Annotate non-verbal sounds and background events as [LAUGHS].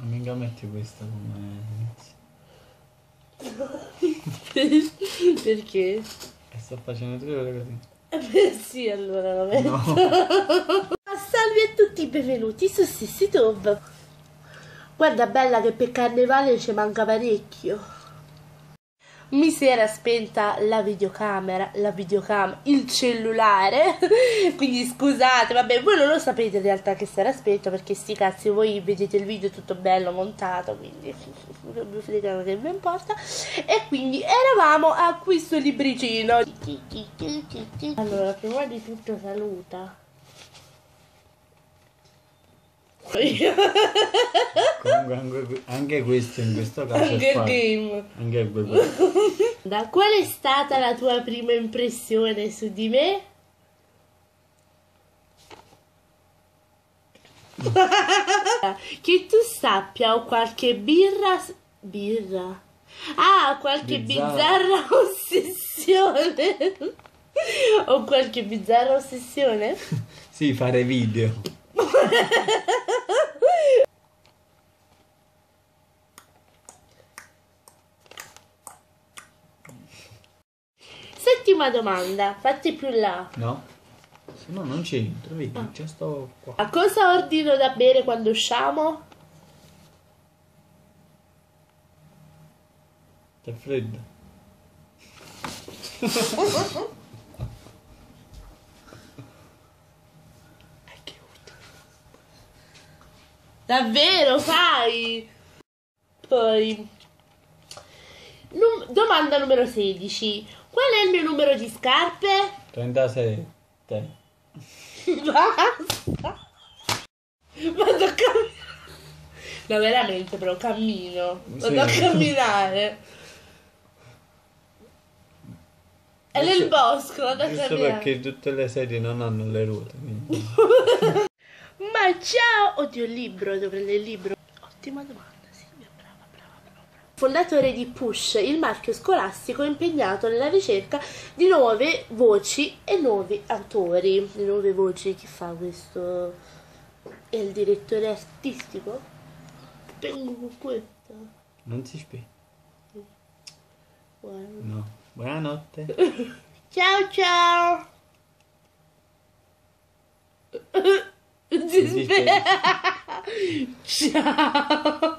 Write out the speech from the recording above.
Mica metti questa come [LAUGHS] Perché? E sto facendo tutto così. Eh beh, sì, allora lo metto. No. [LAUGHS] Salve a tutti, benvenuti su SissiTube. Guarda bella che per carnevale ci manca parecchio. Mi si era spenta la videocamera, la videocamera, il cellulare. [LAUGHS] Quindi scusate, vabbè, voi non lo sapete in realtà che si era spento perché sti cazzi, voi vedete il video tutto bello montato, quindi non [LAUGHS] mi frega che vi importa. E quindi eravamo a questo libricino. Allora, prima di tutto saluta. Comunque anche, anche questo in questo caso Anche fatto. game. Anche. [LAUGHS] Da qual è stata la tua prima impressione su di me? [LAUGHS] che tu sappia ho qualche birra birra ah qualche Bizzarra. bizzarra [LAUGHS] ossessione ho qualche bizzarra ossessione Sì, fare video. Settima domanda fatti più là No? Se no non c'entro, vedi, già sto qua. a cosa ordino da bere quando usciamo? [LAUGHS] È freddo. Davvero, fai! Poi, num- domanda numero 16. Qual è il mio numero di scarpe? 37. [LAUGHS] Basta! Vado a camminare. No, veramente, però cammino. Vado Sì. a camminare. È nel Giusto- bosco, vado a Giusto camminare. perché tutte le sedie non hanno le ruote. quindi- [LAUGHS] Ma ciao! Oddio, il libro, devo prendere il libro. Ottima domanda, Fondatore di Push, il marchio scolastico impegnato nella ricerca di nuove voci e nuovi autori. Di nuove voci, chi fa questo? È il direttore artistico? Vengo con questa. Non si. Guarda. No. Buonanotte. [LAUGHS] Ciao ciao! Si Si spera. [LAUGHS] Ciao!